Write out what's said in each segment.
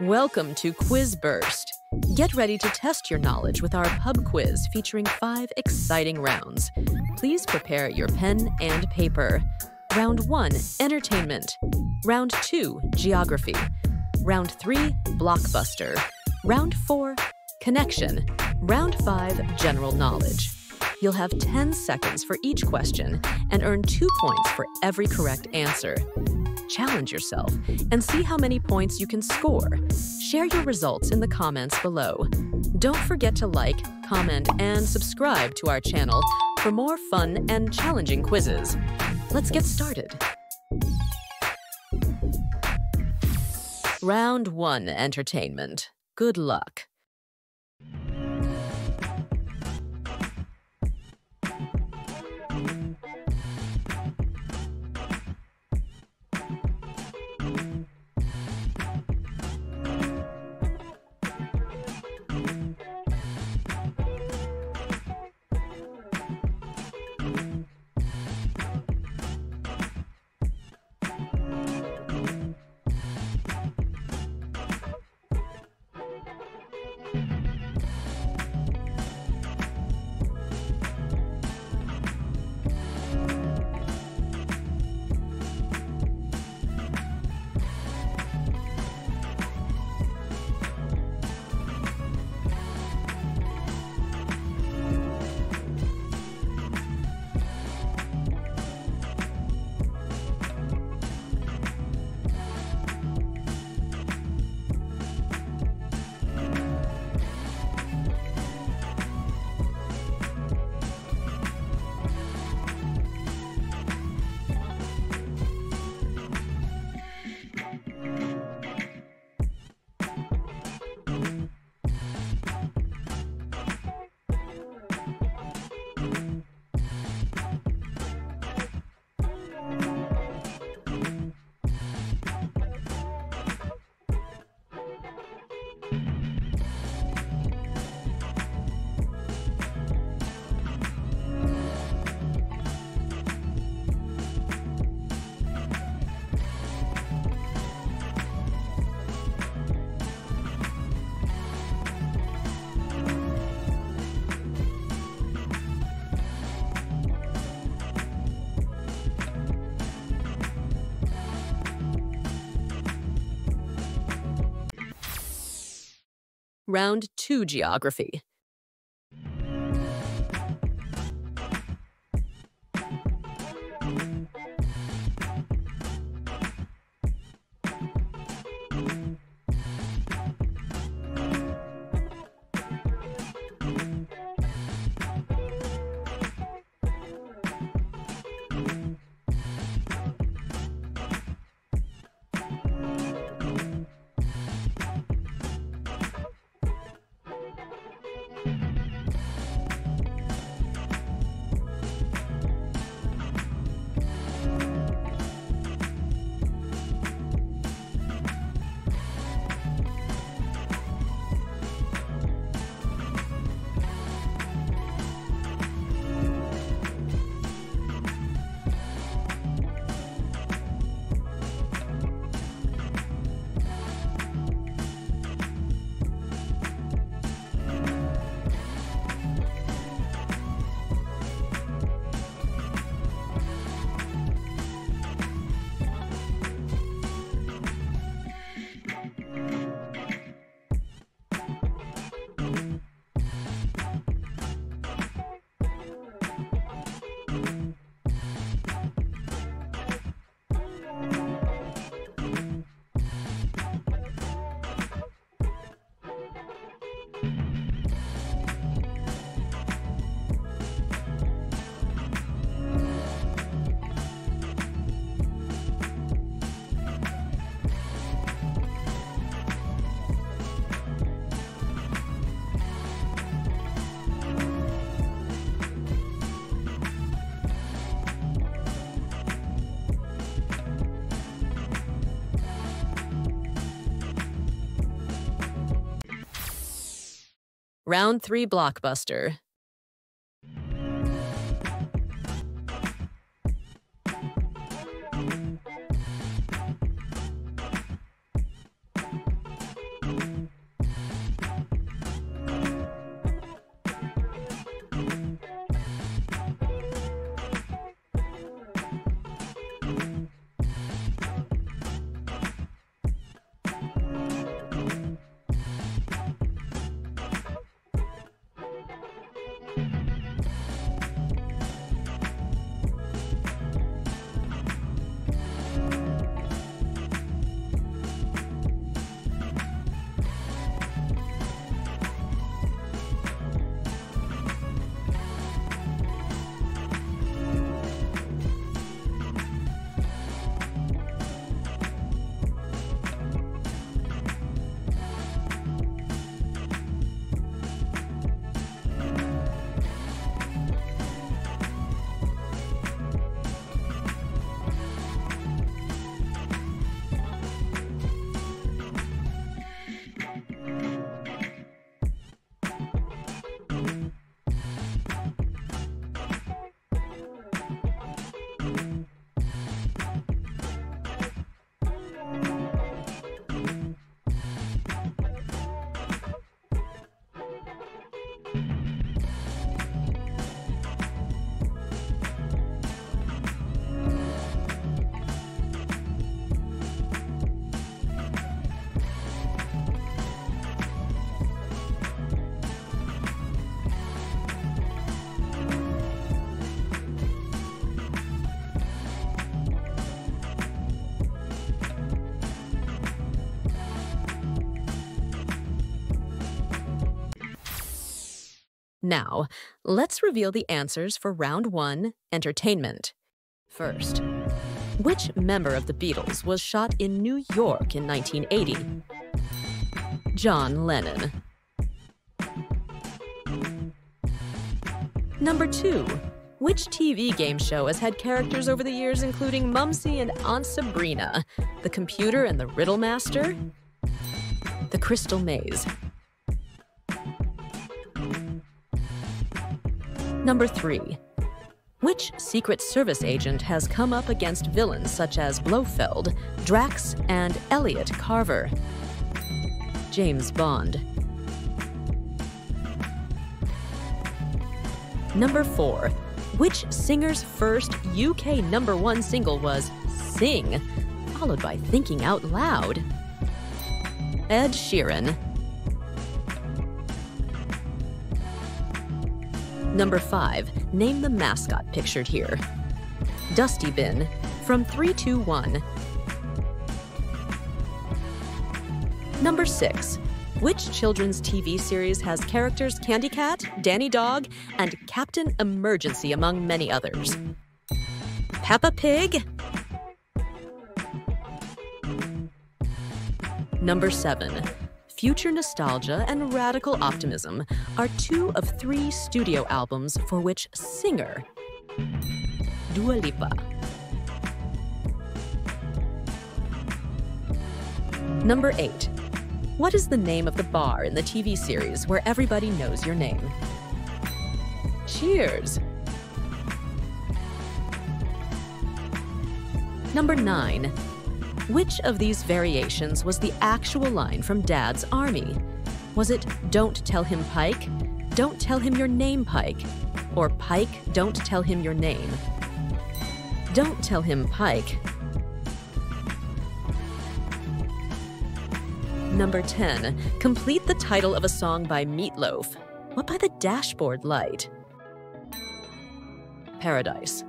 Welcome to Quiz Burst. Get ready to test your knowledge with our pub quiz featuring five exciting rounds. Please prepare your pen and paper. Round 1 Entertainment. Round 2 Geography. Round 3 Blockbuster. Round 4 Connection. Round 5 General Knowledge. You'll have 10 seconds for each question and earn two points for every correct answer. Challenge yourself and see how many points you can score. Share your results in the comments below. Don't forget to like, comment, and subscribe to our channel for more fun and challenging quizzes. Let's get started. Round 1 Entertainment. Good luck. Round 2 Geography. Round 3 Blockbuster. Now, let's reveal the answers for round one entertainment. First, which member of the Beatles was shot in New York in 1980? John Lennon. Number two, which TV game show has had characters over the years including Mumsy and Aunt Sabrina, The Computer and the Riddle Master? The Crystal Maze. Number three, which Secret Service agent has come up against villains such as Blofeld, Drax, and Elliot Carver? James Bond. Number 4. Which singer's first UK number one single was Sing, followed by Thinking Out Loud? Ed Sheeran. Number 5. Name the mascot pictured here. Dusty Bin from 321. Number 6. Which children's TV series has characters Candy Cat, Danny Dog, and Captain Emergency among many others? Peppa Pig? Number 7. Future Nostalgia and Radical Optimism are two of three studio albums for which singer Dua Lipa. Number 8. What is the name of the bar in the TV series where everybody knows your name? Cheers. Number 9. Which of these variations was the actual line from Dad's Army? Was it Don't Tell Him Pike, Don't Tell Him Your Name Pike, or Pike, Don't Tell Him Your Name? Don't Tell Him Pike. Number 10. Complete the title of a song by Meat Loaf. What by the dashboard light? Paradise.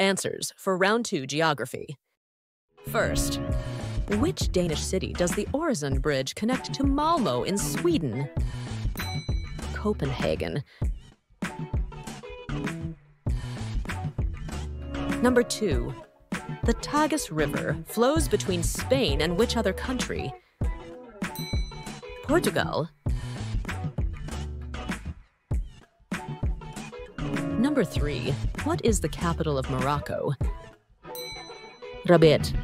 Answers for round two geography. First, which Danish city does the Øresund Bridge connect to Malmo in Sweden? Copenhagen. Number two, the Tagus River flows between Spain and which other country? Portugal. Number three, what is the capital of Morocco? Rabat.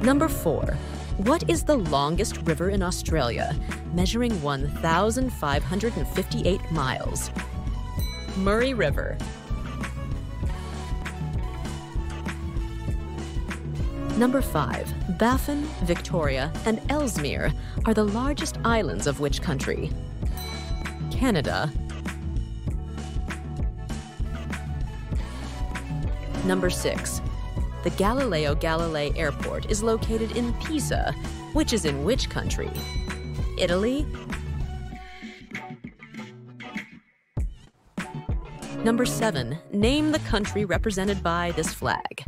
Number four, what is the longest river in Australia, measuring 1,558 miles? Murray River. Number 5. Baffin, Victoria, and Ellesmere are the largest islands of which country? Canada. Number 6. The Galileo Galilei Airport is located in Pisa, which is in which country? Italy? Number 7. Name the country represented by this flag.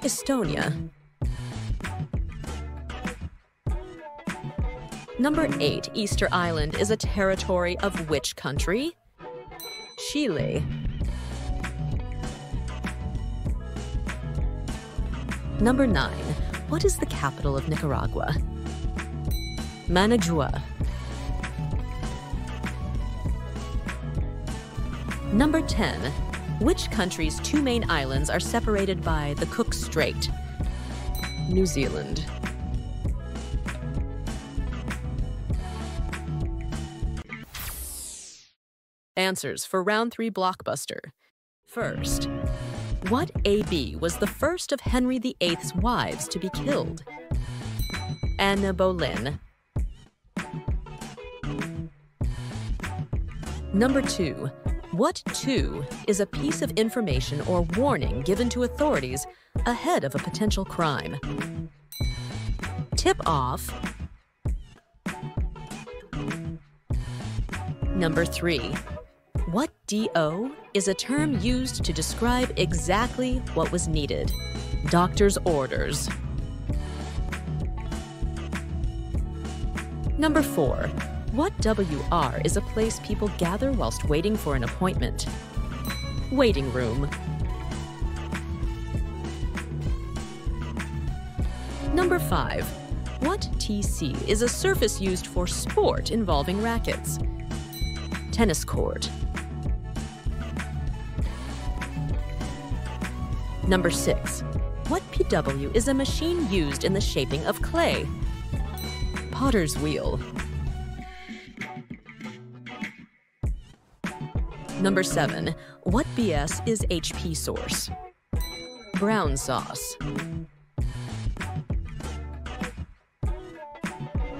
Estonia. Number 8. Easter Island is a territory of which country? Chile. Number 9. What is the capital of Nicaragua? Managua. Number 10. Which country's two main islands are separated by the Cook Strait? New Zealand. Answers for round three blockbuster. First, what AB was the first of Henry VIII's wives to be killed? Anne Boleyn. Number two, what two is a piece of information or warning given to authorities ahead of a potential crime? Tip off. Number three, what DO is a term used to describe exactly what was needed? Doctor's orders. Number 4. What WR is a place people gather whilst waiting for an appointment? Waiting room. Number 5. What TC is a surface used for sport involving rackets? Tennis court. Number 6. What PW is a machine used in the shaping of clay? Potter's wheel. Number 7. What BS is HP Sauce? Brown sauce.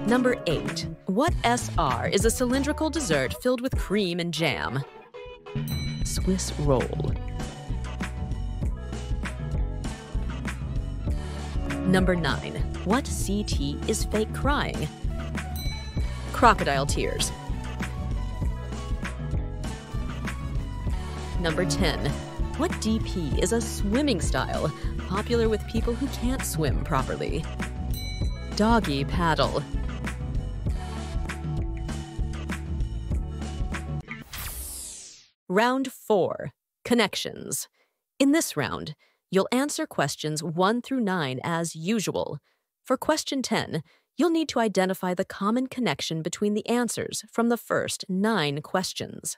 Number 8. What SR is a cylindrical dessert filled with cream and jam? Swiss roll. Number 9. What CT is fake crying? Crocodile tears. Number 10. What DP is a swimming style popular with people who can't swim properly? Doggy paddle. Round 4 Connections. In this round, you'll answer questions 1 through 9 as usual. For question 10, you'll need to identify the common connection between the answers from the first nine questions.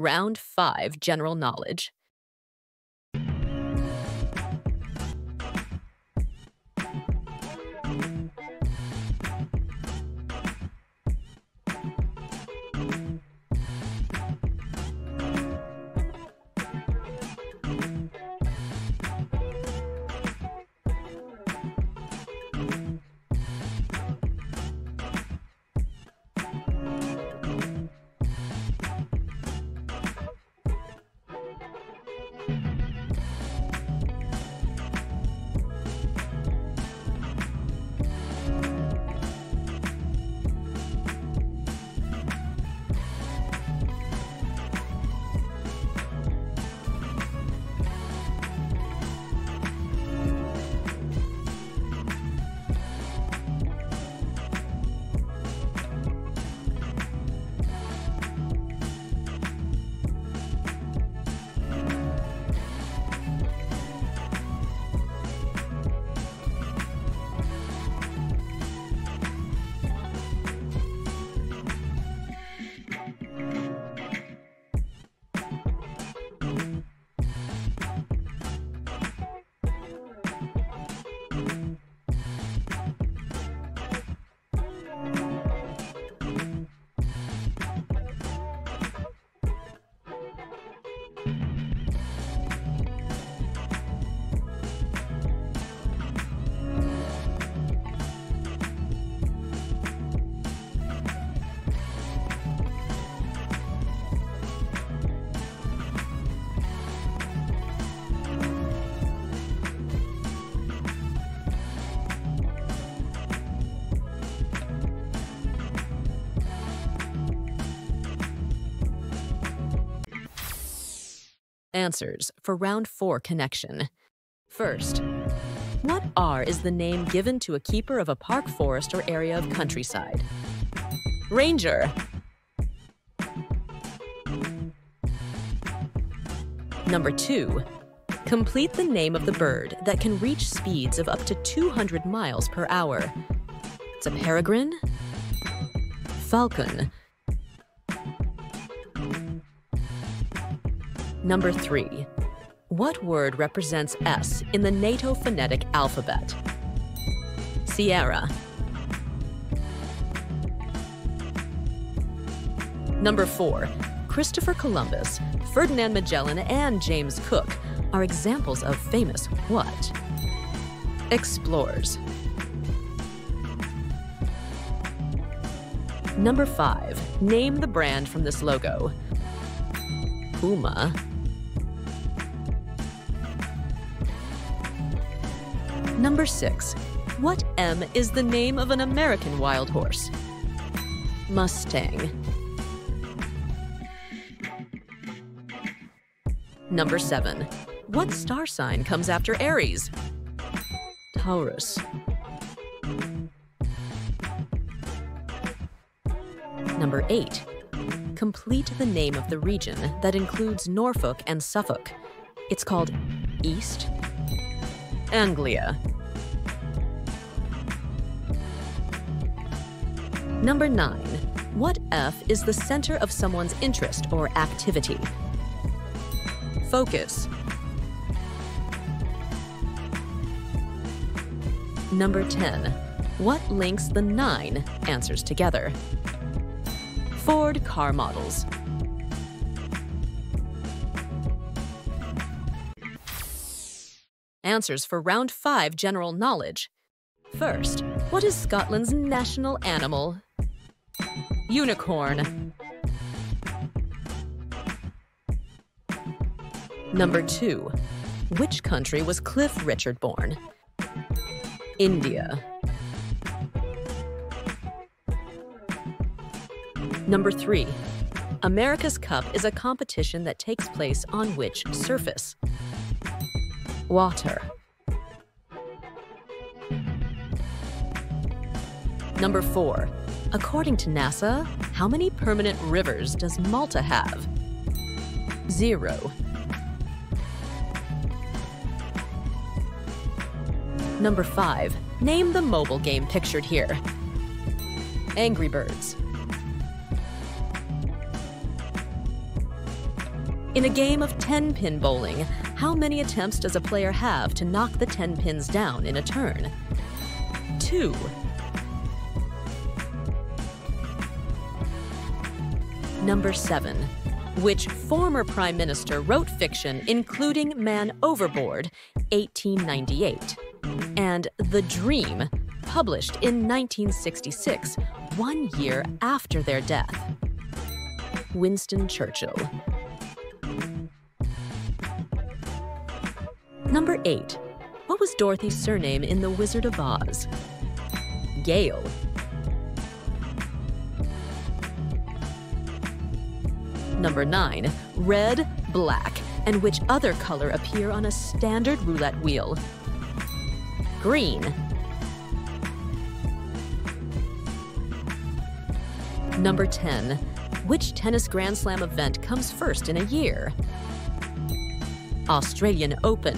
Round 5 General Knowledge. Answers for round four connection. First, what R is the name given to a keeper of a park forest or area of countryside? Ranger. Number two, complete the name of the bird that can reach speeds of up to 200 miles per hour. It's a peregrine, falcon. Number three, what word represents S in the NATO phonetic alphabet? Sierra. Number four, Christopher Columbus, Ferdinand Magellan, and James Cook are examples of famous what? Explorers. Number five, name the brand from this logo. Puma. Number six, what M is the name of an American wild horse? Mustang. Number seven, what star sign comes after Aries? Taurus. Number eight, complete the name of the region that includes Norfolk and Suffolk. It's called East Anglia. Number nine, what F is the center of someone's interest or activity? Focus. Number 10. What links the nine answers together? Ford car models. Answers for round 5 general knowledge. First, what is Scotland's national animal? Unicorn. Number 2. Which country was Cliff Richard born? India. Number 3. America's Cup is a competition that takes place on which surface? Water. Number 4. According to NASA, how many permanent rivers does Malta have? Zero. Number 5. Name the mobile game pictured here. Angry Birds. In a game of 10 pin bowling, how many attempts does a player have to knock the 10 pins down in a turn? Two. Number 7. Which former prime minister wrote fiction including Man Overboard, 1898? and The Dream, published in 1966, one year after their death. Winston Churchill. Number 8. What was Dorothy's surname in The Wizard of Oz? Gale. Number 9. Red, black, and which other color appear on a standard roulette wheel? green. Number 10. Which tennis Grand Slam event comes first in a year? Australian Open.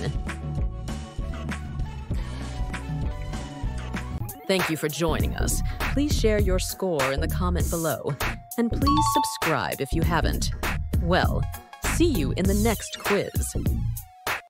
Thank you for joining us. Please share your score in the comment below. And please subscribe if you haven't. Well, see you in the next quiz.